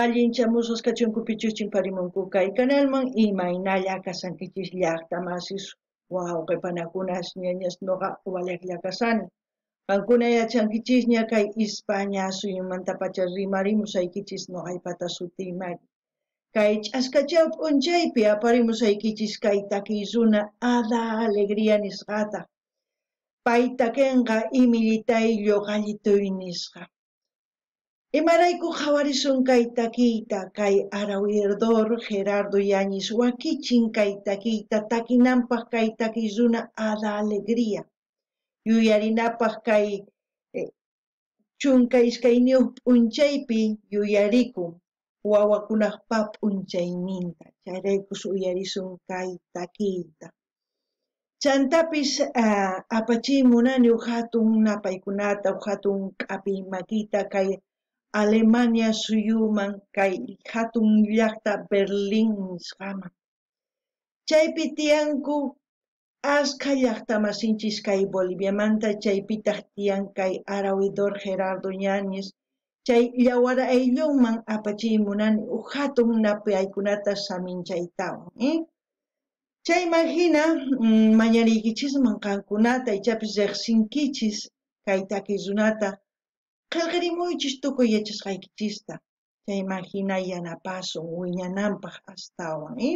Allin chamusqaschunkupichusin parimunkuqa ikanallman imaynalla kasankichisq llaqta masis wawqipanakunash ñañas nuqa waliqlla kasani. Qankuna yachankuchisña kay España suyuymanta pacha rimarimusaykichis nuqaypata sutiyman. Kay ch'askachaw p'unchaypi aparimusaykichis kay takiy runa Ada Alegría nisqata. Pay takinqa imilitay lluqallituynisqa. Nisqa imarayku qhawarisun kay Arauirdor Gerardo Yáñez wakichin kay takiyta takinanpaq kay takiy runa Ada Alegría. Yuyarinapaq kay chunka iskayniyuq p'unchaypi yuyarikun wawakunaqpa p'unchayninta chayraykus uyarisun kay chantapis apachiymunani hatun napaykunata hatun k'api makita kay Alemania suyuman kay hatun llaqta Berlin nisqaman chaypi tiyanku ashkha llaqtamasinchis kay Boliviamanta chaypitaq tiyan kay Arauidor Gerardo Yáñez chay yawar ayllunman apachiymunani huk hatun napaykunata saminchaytawan chayman hina mañariykichisman qankunata ichapis riqsinkichis kay takiy Kallarimun tukuyachiqaykichisqa chaymanta hasta ya wiñananpaq i.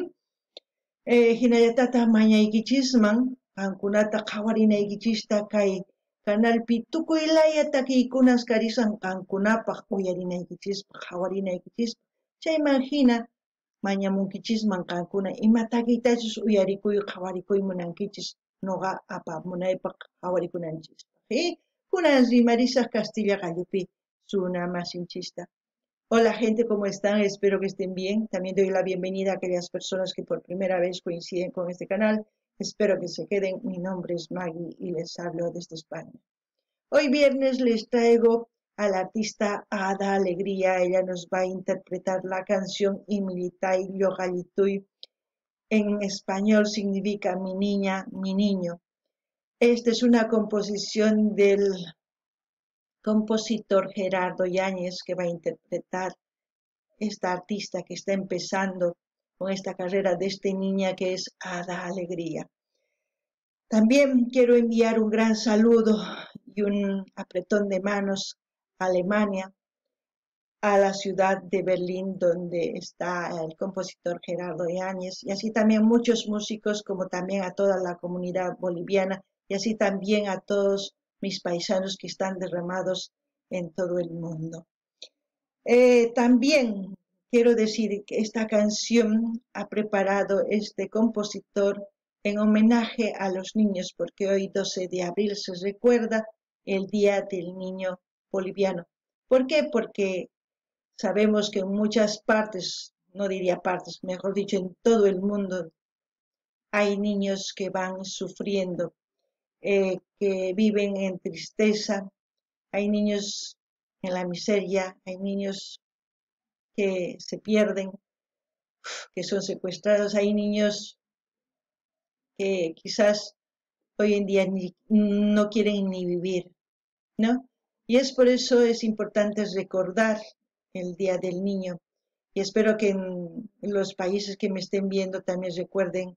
eh, eh hinallatataq mañaykichisman qankunata qhawarinaykichista kay kanalpi tukuylaya takiykunas karishan qankunapaq uyarinaykichis qhawarinaykichis chayman ya hina mañamunkichisman qankuna ima takiytachus uyarikuy qhawarikuymunankichis nuqa apamunaypaq qhawarikunanchispa eh? Kunan rimarisaq Castilla qallupi runa masinchista Hola gente, ¿cómo están? Espero que estén bien. También doy la bienvenida a aquellas personas que por primera vez coinciden con este canal. Espero que se queden. Mi nombre es Maggie y les hablo desde España. Hoy viernes les traigo a la artista Ada Alegría. Ella nos va a interpretar la canción Imilitai Yogalitui. En español significa mi niña, mi niño. Esta es una composición del compositor Gerardo Yáñez que va a interpretar esta artista que está empezando con esta carrera de esta niña que es Ada Alegría. También quiero enviar un gran saludo y un apretón de manos a Alemania, a la ciudad de Berlín donde está el compositor Gerardo Yáñez y así también muchos músicos como también a toda la comunidad boliviana y así también a todos mis paisanos que están derramados en todo el mundo. Eh, también quiero decir que esta canción ha preparado este compositor en homenaje a los niños, porque hoy 12 de abril se recuerda el Día del Niño Boliviano. ¿Por qué? Porque sabemos que en muchas partes, no diría partes, mejor dicho, en todo el mundo hay niños que van sufriendo eh, que viven en tristeza, hay niños en la miseria, hay niños que se pierden, que son secuestrados, hay niños que quizás hoy en día ni, no quieren ni vivir, ¿no? Y es por eso es importante recordar el Día del Niño. Y espero que en los países que me estén viendo también recuerden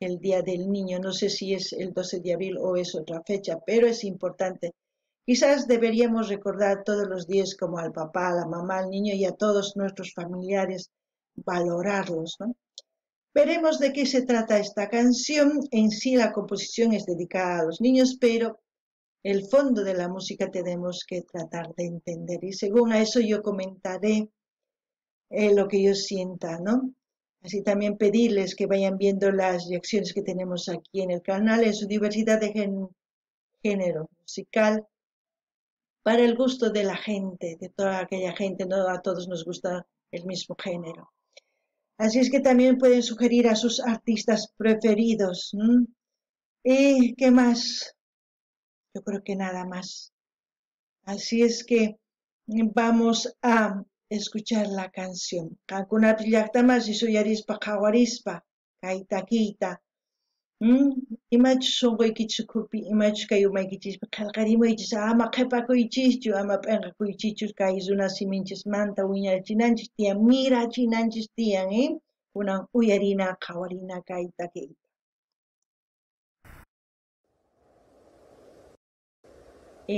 el Día del Niño. No sé si es el 12 de abril o es otra fecha, pero es importante. Quizás deberíamos recordar todos los días como al papá, a la mamá, al niño y a todos nuestros familiares, valorarlos, ¿no? Veremos de qué se trata esta canción. En sí la composición es dedicada a los niños, pero el fondo de la música tenemos que tratar de entender. Y según a eso yo comentaré eh, lo que yo sienta, ¿no? Así también pedirles que vayan viendo las reacciones que tenemos aquí en el canal en su diversidad de género musical para el gusto de la gente, de toda aquella gente, no a todos nos gusta el mismo género. Así es que también pueden sugerir a sus artistas preferidos. ¿Y qué más? Yo creo que nada más. Así es que vamos a escuchar la canción. Kankunapi llaqtamas risuyarispa qhawarispa kay takiyta imachu sunquykichikupi imachu kay umaykichispi qillqarimunchis ama qhipakuychischu ama p'inqakuychichu kay runa siminchismanta wiñachinanchis tiyan mirachinanchis tiyan ¿eh? kunan uyarina qhawarina kay takiyta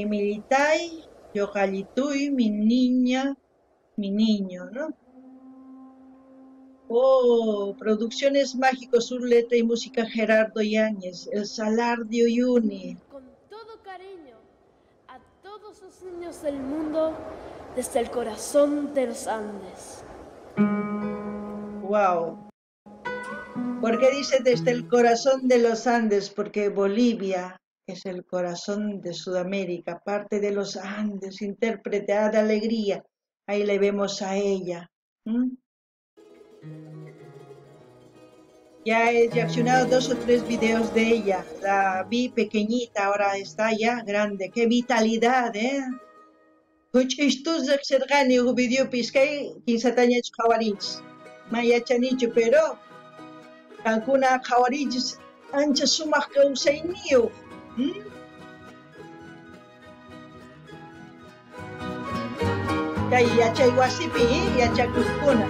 Emilitay, yoqallituy, mi niña, mi niño, ¿no? Oh, Producciones Mágicos, sur letra y música Gerardo Yáñez, El Salar de Uyuni. Con todo cariño a todos los niños del mundo desde el corazón de los Andes. Wow. ¿Por qué dice desde el corazón de los Andes? Porque Bolivia es el corazón de Sudamérica, parte de los Andes, intérprete de alegría. Ahí le vemos a ella. Ya he reaccionado dos o tres videos de ella. La vi pequeñita, ahora está ya grande. ¡Qué vitalidad, eh! Riqsirqani huk videopis kay kinsatañach qhawarinchis. Mayachanichu, pero ancha kawsayniyuq. ¿Mm? Kay yachay wasipi yachakuqkuna.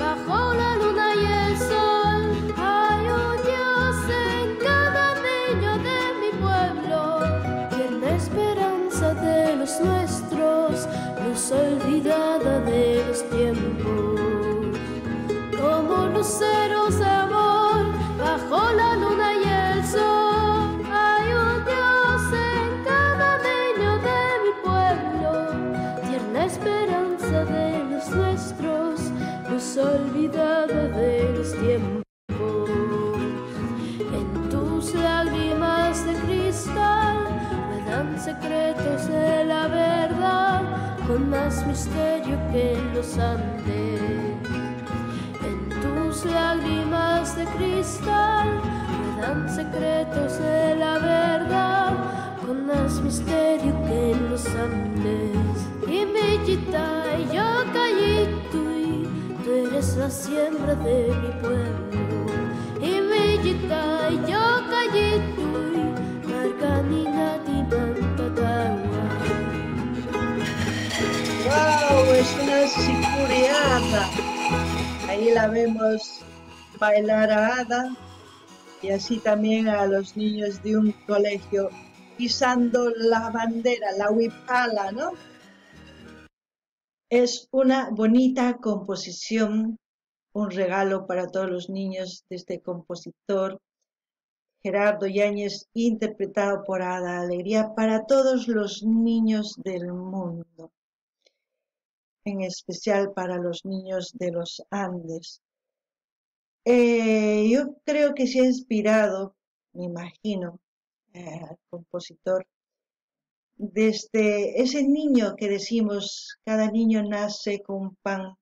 bajo la ¡Wow! Es una sicuriada. Ahí la vemos bailar a Ada y así también a los niños de un colegio pisando la bandera, la huipala, ¿no? Es una bonita composición, un regalo para todos los niños de este compositor, Gerardo Yáñez, interpretado por Ada Alegría, para todos los niños del mundo, en especial para los niños de los Andes. Eh, yo creo que se ha inspirado, me imagino, eh, al compositor desde ese niño que decimos, cada niño nace con un pan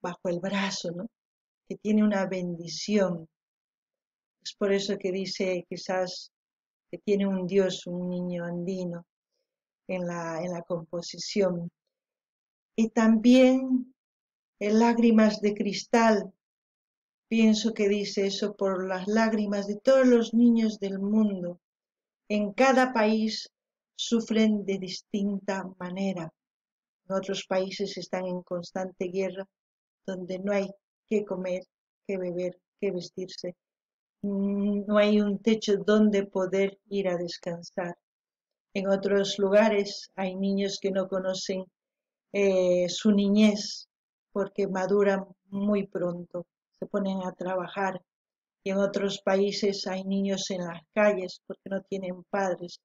bajo el brazo, ¿no? Que tiene una bendición. Es por eso que dice quizás que tiene un Dios, un niño andino en la, en la composición. Y también en lágrimas de cristal. Pienso que dice eso por las lágrimas de todos los niños del mundo. En cada país sufren de distinta manera. En otros países están en constante guerra, donde no hay que comer, que beber, que vestirse. No hay un techo donde poder ir a descansar. En otros lugares hay niños que no conocen eh, su niñez porque maduran muy pronto, se ponen a trabajar. Y en otros países hay niños en las calles porque no tienen padres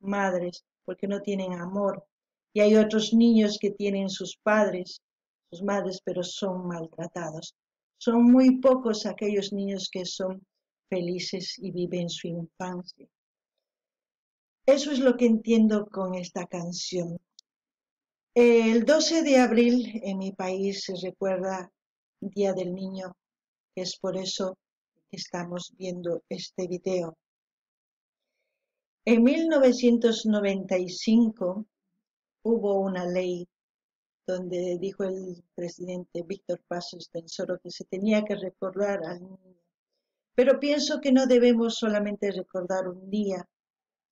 madres porque no tienen amor. Y hay otros niños que tienen sus padres, sus madres, pero son maltratados. Son muy pocos aquellos niños que son felices y viven su infancia. Eso es lo que entiendo con esta canción. El 12 de abril en mi país se recuerda Día del Niño, es por eso que estamos viendo este video. En 1995 hubo una ley donde dijo el presidente Víctor Pasos Tensoro que se tenía que recordar al niño. Pero pienso que no debemos solamente recordar un día,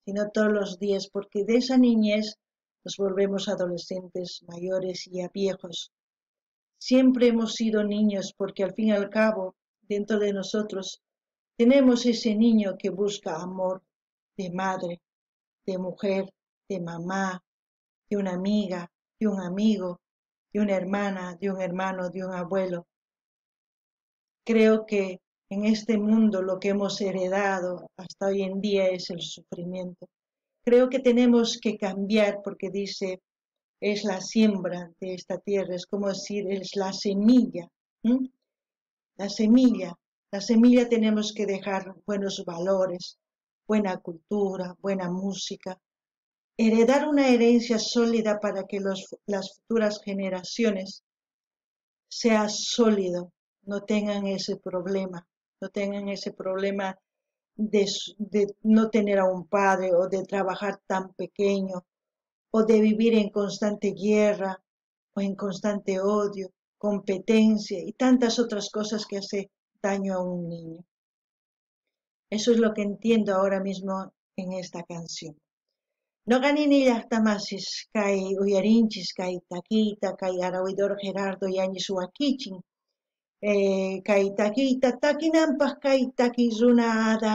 sino todos los días, porque de esa niñez nos volvemos adolescentes, mayores y a viejos. Siempre hemos sido niños porque al fin y al cabo, dentro de nosotros, tenemos ese niño que busca amor de madre, de mujer, de mamá, de una amiga, de un amigo, de una hermana, de un hermano, de un abuelo. Creo que en este mundo lo que hemos heredado hasta hoy en día es el sufrimiento. Creo que tenemos que cambiar porque dice, es la siembra de esta tierra, es como decir, es la semilla. La semilla, la semilla tenemos que dejar buenos valores, buena cultura, buena música, heredar una herencia sólida para que las futuras generaciones sea sólido, no tengan ese problema, no tengan ese problema de, no tener a un padre o de trabajar tan pequeño o de vivir en constante guerra o en constante odio, competencia y tantas otras cosas que hace daño a un niño. Eso es lo que entiendo ahora mismo en esta canción. No ganini llaqtamasis kay uyarinchis kay taquita kay arawidor Gerardo Yáñez Huakichin eh, kay taquita taquinanpaq kay taqui runada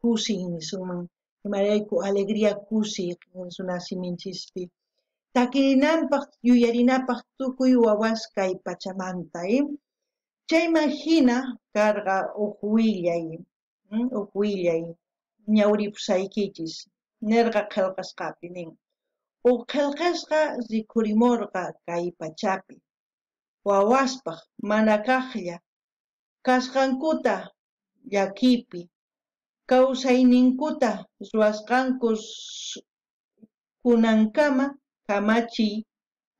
kusin suman. Imarayku alegría kusi sunasiminchispi taquinanpaq yuyarinapaq tukuy wawas kay pachamanta ¿eh? chayman hina karqa uq willay uq willay ñawripusaykichis nirqa qillqasqapi nin. Huk qillqasqa rikhurimurqa kay pachapi wawaspaq mana kaqlla kasqankuta llakipi, kawsayninkuta ruwasqankus kunankama kamachiy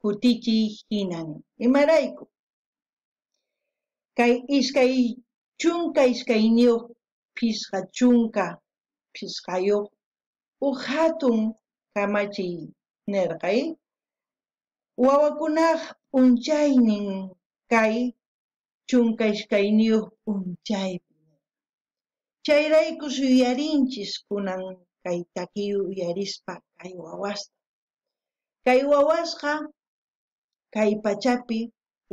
kutichiy hinan. Imarayku. Kay iskay chunka iskayniyuq pisqa chunka pisqayuq uk hatun kamachiy nirqay Wawakunaq p'unchaynin kay chunkaskhayniyuq p'unchaypi. Chayrayku yuyarinchis kunan kay takiy uyarispa kay wawasqa. Kay wawasqa kay pachapi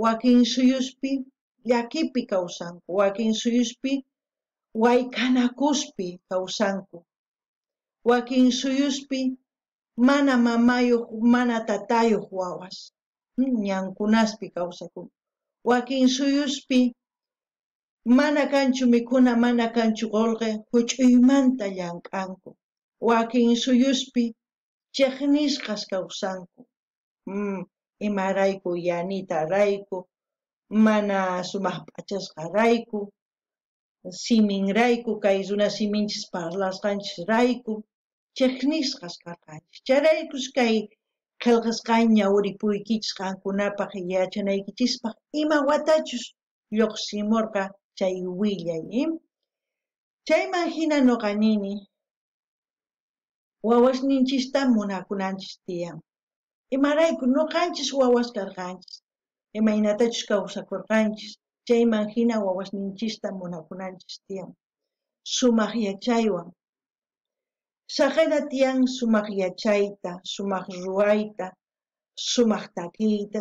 wakin suyuspi llakipi kawsanku, wakin suyuspi wayk'anakuspi kawsanku, wakin suyuspi mana mamayuq mana tatayuq wawas mm, ñankunaspi kawsakuna wakin suyuspi mana kanchu mikhuna mana kanchu qullqi huch'uymanta llank'anku wakin suyuspi chiqnisqas kawsanku. Mm, imarayku yanita rayku mana sumaq p'achasqa rayku siminrayku kay runa siminchis parlasqanchis rayku. Chiqnisqas karqanchis chayraykus kay qillqasqaña uripuykichis qankunapaq yachanaykichispa ima watachus lluqsimurqa chay willay chayman hina nuqa nini wawasninchista munakunanchis tiyan. Imarayku nuqanchis wawas karqanchis imaynatachus kawsakurqanchis chayman hina wawasninchista munakunanchis tiyan. Sumaq yachaywan saqena tiyan sumaq yachayta sumaq ruwayta sumaq takiyta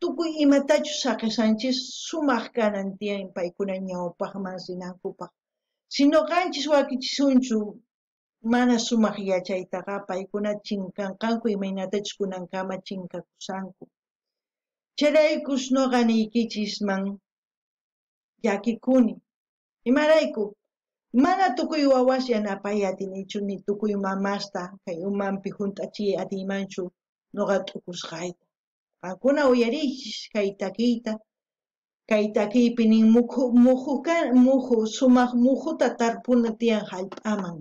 tukuy imatachus saqisanchis sumaq kanan tiyan paykuna ñawpaqman rinankupaq si nuqanchis wakichisunchu mana sumaq yachaytaqa paykuna chinkanqanku imaynatachus kunankama chinkakusanku. Chayraykus nuqa niykichisman llakikuni. Imarayku mana tukuy wawas yanapay atinichu ni tukuy mamasta kay umanpi hunt'achiy atiymanchu nuqa t'ukusqayta qankuna uyariychis kay takiyta kay takiypi nin mukhu mukhu mukhu sumaq mukhuta tarpuna tiyan hallp'aman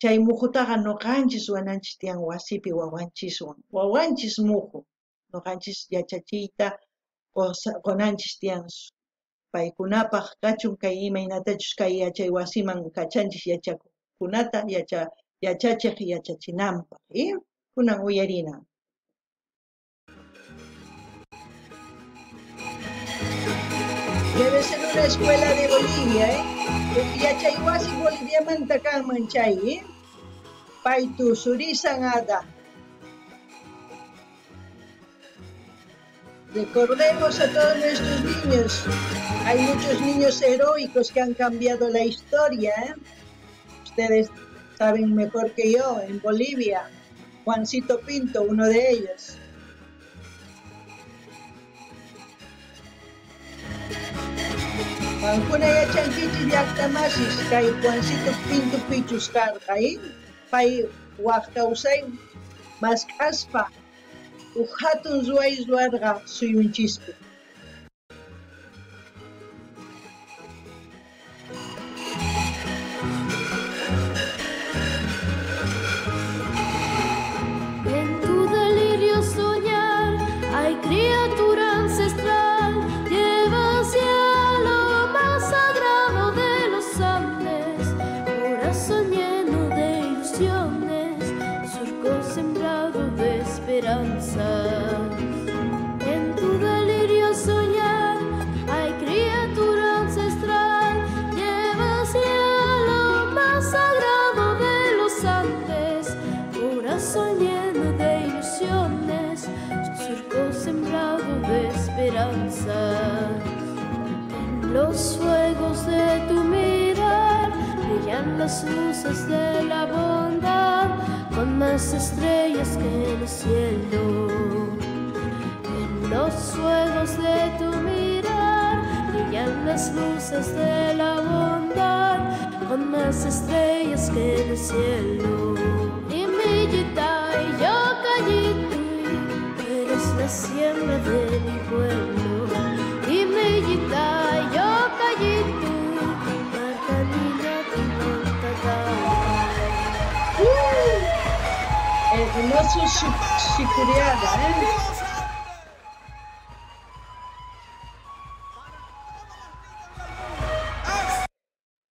chay mukhutaqa nuqanchis wananchis tiyan wasipi wawanchiswan wawanchis mukhu nuqanchis yachachiyta qunanchis tiyan paykunapaq kachun kay imaynatachus kay yachay wasiman kachanchis yachakunata yacha yachachiq yachachinanpaq y kunan uyarina Debe ser una escuela de Bolivia, ¿eh? Yachaywasi Bolivia mantakan manchay, ¿eh? Paitu surizan ada. Recordemos a todos nuestros niños. Hay muchos niños heroicos que han cambiado la historia. ¿eh? Ustedes saben mejor que yo, en Bolivia, Juancito Pinto, uno de ellos. Juancito Pinto O Raton Zuais do Edgar, soy un chispo. Las luces de la bondad, con más estrellas que el cielo. En los fuegos de tu mirar brillan las luces de la bondad, con más estrellas que el cielo. Y mi y yo callito, eres la siembra de mi pueblo. Hermoso ¿eh?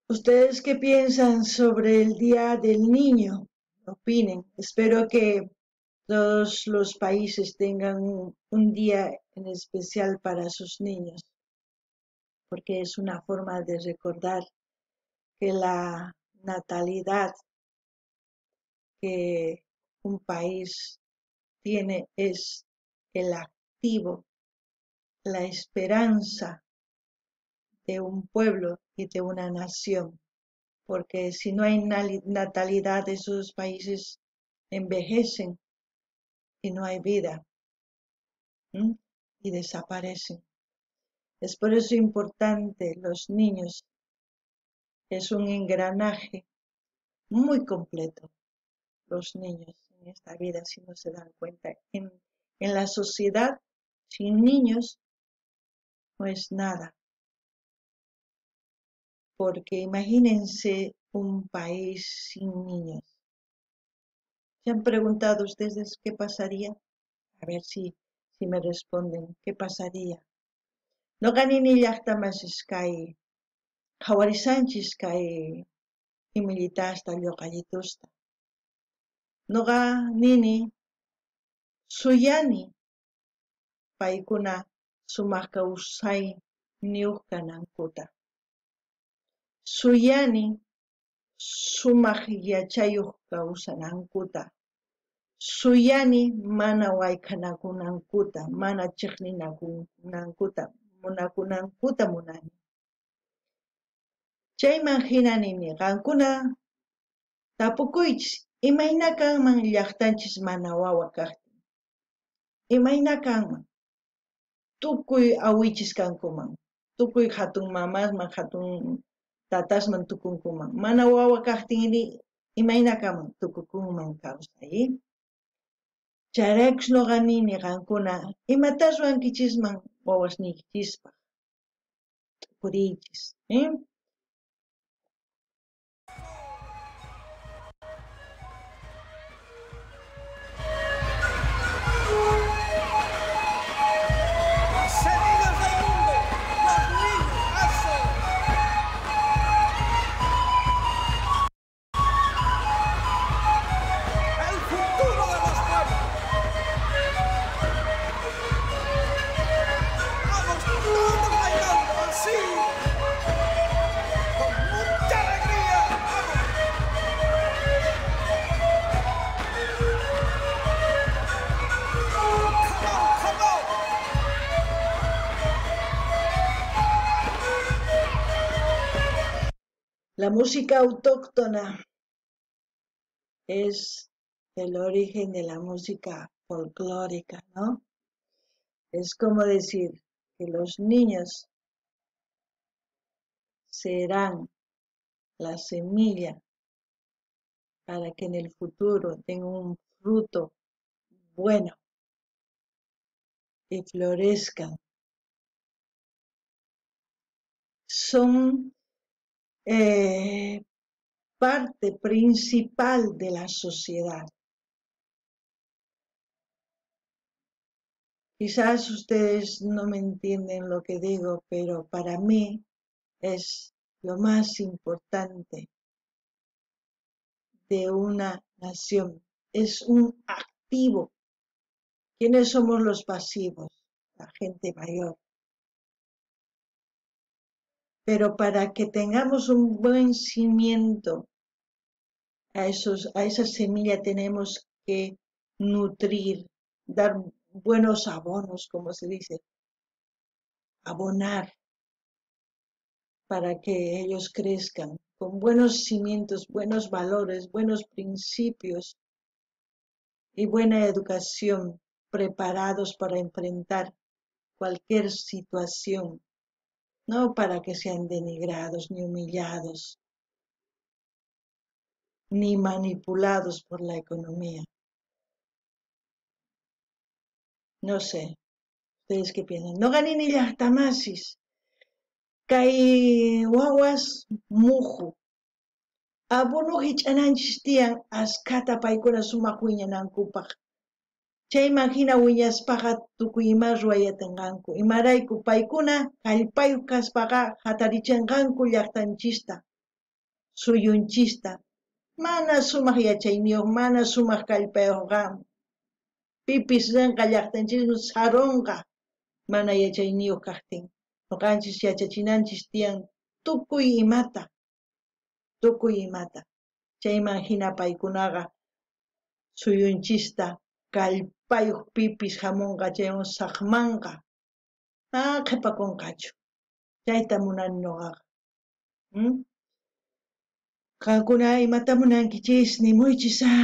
¿Ustedes qué piensan sobre el Día del Niño? Opinen. Espero que todos los países tengan un día en especial para sus niños, porque es una forma de recordar que la natalidad que un país tiene es el activo, la esperanza de un pueblo y de una nación, porque si no hay natalidad, esos países envejecen y no hay vida y desaparecen. Es por eso importante los niños, es un engranaje muy completo, los niños en esta vida, si no se dan cuenta. En, la sociedad, sin niños, no es nada. porque imagínense un país sin niños. ¿Se han preguntado ustedes qué pasaría? A ver si, si me responden, ¿qué pasaría? No ganini llaqtamas kay qhawarisanchis kay imillitasta lluqallitusta. Noqa nini suyani paykuna sumaq kawsayniyuq kanankuta. Suyani sumaq yachayuq kawsanankuta. Suyani mana wayk'anakunankuta, mana chiqninakunankuta, munakunankuta munani. Chayman hina nini qankuna tapukuychis imayna kanman llaqtanchis mana wawa kaqtin. Imayna kanman. Tukuy awichis kankuman. Tukuy hatun mamasman, hatun tatasman tukunkuman. Mana wawa kaqtinri imayna kanman tukukunman kawsay. Chayraykus nuqa nini qankuna imatas ruwankichisman wawasniykichispa. Tukuriychis, ¿eh? La música autóctona es el origen de la música folclórica, ¿no? Es como decir que los niños serán la semilla para que en el futuro tenga un fruto bueno y florezcan. Son eh, parte principal de la sociedad. Quizás ustedes no me entienden lo que digo, pero para mí es lo más importante de una nación. Es un activo. ¿Quiénes somos los pasivos? La gente mayor. Pero para que tengamos un buen cimiento a, esos, a esa semilla tenemos que nutrir, dar buenos abonos, como se dice, abonar para que ellos crezcan con buenos cimientos, buenos valores, buenos principios y buena educación, preparados para enfrentar cualquier situación, no para que sean denigrados ni humillados, ni manipulados por la economía. No sé. ¿Ustedes qué piensan? No ganin ni llaqtamasis. Kay wawas muhu. Abono hich'ananchis tiyan askata paykuna sumaq wiñanankupaq. Chayman hina wiñaspaqa tukuy ima ruwayatinqanku. Imarayku paykuna kallpayuq kaspaqa hatarichinqanku llaqtanchista, suyunchista. Mana sumaq yachayniyuq, mana sumaq kallpayuqqa pipis rinqa llaqtanchisman sarunqa mana yachayniyuq kaqtin ñuqanchis yachachinanchis tiyan tukuy imata tukuy imata chayman hina paykunaqa suyunchista kallpayuq pipis hamunqa chaywan saqmanqa a qhipakunqachu chayta munani ñuqaqa qankuna imata munankichis nimuychis a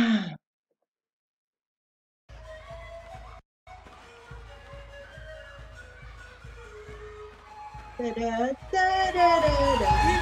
¡Viva De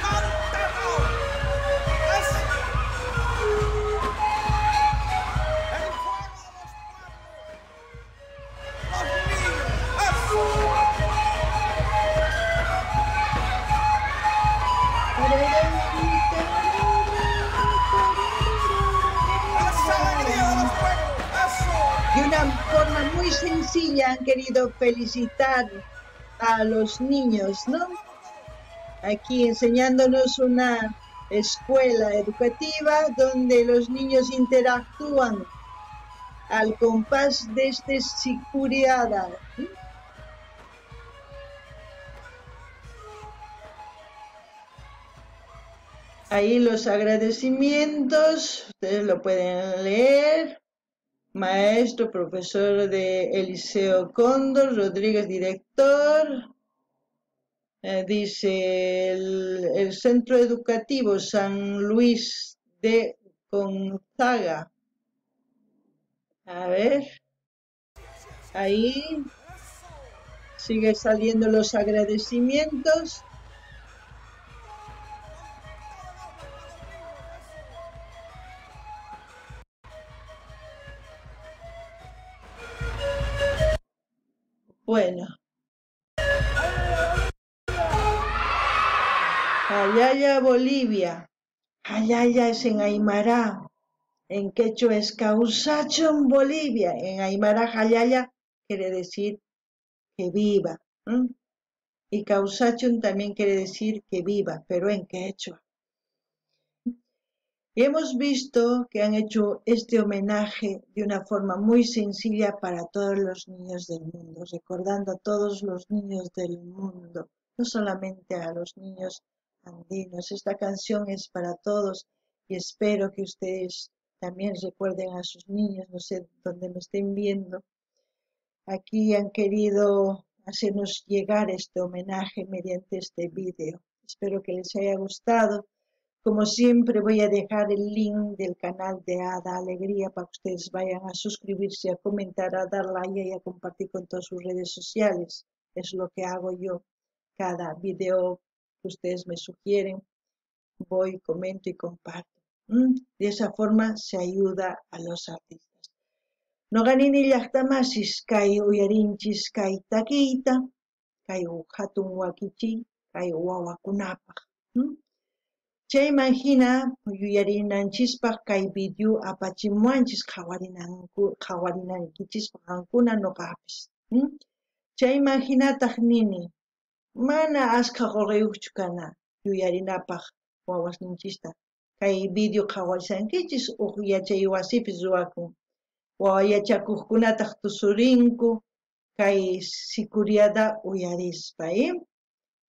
sencilla han querido felicitar a los niños, ¿no? Aquí enseñándonos una escuela educativa donde los niños interactúan al compás de este sicuriada. Ahí los agradecimientos, ustedes lo pueden leer maestro, profesor de Eliseo Cóndor, Rodríguez, director. Eh, dice el, Centro Educativo San Luis de Gonzaga. A ver. Ahí sigue saliendo los agradecimientos. Bueno. Ayaya, Bolivia. Ayaya es en Aymara. En quechua es causacho Bolivia. En Aymara, Ayaya quiere decir que viva. Y causachon también quiere decir que viva, pero en quechua. Y hemos visto que han hecho este homenaje de una forma muy sencilla para todos los niños del mundo, recordando a todos los niños del mundo, no solamente a los niños andinos. Esta canción es para todos y espero que ustedes también recuerden a sus niños, no sé dónde me estén viendo. Aquí han querido hacernos llegar este homenaje mediante este vídeo. Espero que les haya gustado Como siempre voy a dejar el link del canal de Ada Alegría para que ustedes vayan a suscribirse, a comentar, a dar like y a compartir con todas sus redes sociales. Es lo que hago yo. Cada video que ustedes me sugieren, voy, comento y comparto. ¿Mm? De esa forma se ayuda a los artistas. No ganini llaqtamasis kay uyarinchis kay taquita, kay hatun wakichi, kay wawakunapaq. ¿Mm? Chayman hina yuyarinanchispa kay video apachimuanchis qhawarinankichispa qankuna nuqapis. Chayman hinataq nini mana asqa qullqiyuqchu kana yuyarinapaq wawasninchista kay video qhawarisankichis uq yachay wasipis ruwakun wawa yachakuqkunataq tusurinku kay sikuriada uyarispa ¿eh?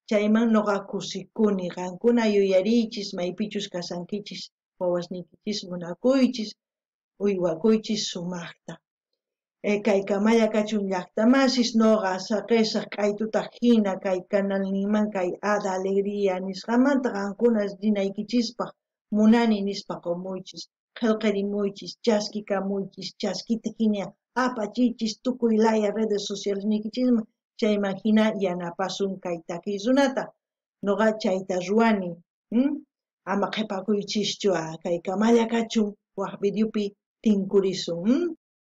Chayman noqa kusikuni qankuna yuyarichis maypichus kasankichis wawasnikichis munakuychis uywakuychis sumaqta. E, kay kamaya kachun llaqtamasis noqa saqesaq k'aytutaq hina kay kanalninman kay ada alegría nisqamanta qankunas rinaykichispaq munani nispa qumuychis qillqirimuychis chaskikamuychis chaskita hina apachichis tukuy laya redes sociales nikichisman chayman hina yanapasun kay takiy runata noqa chayta ruwani ama qhipakuychischu kay kamalla kachun waq videopi tinkurisun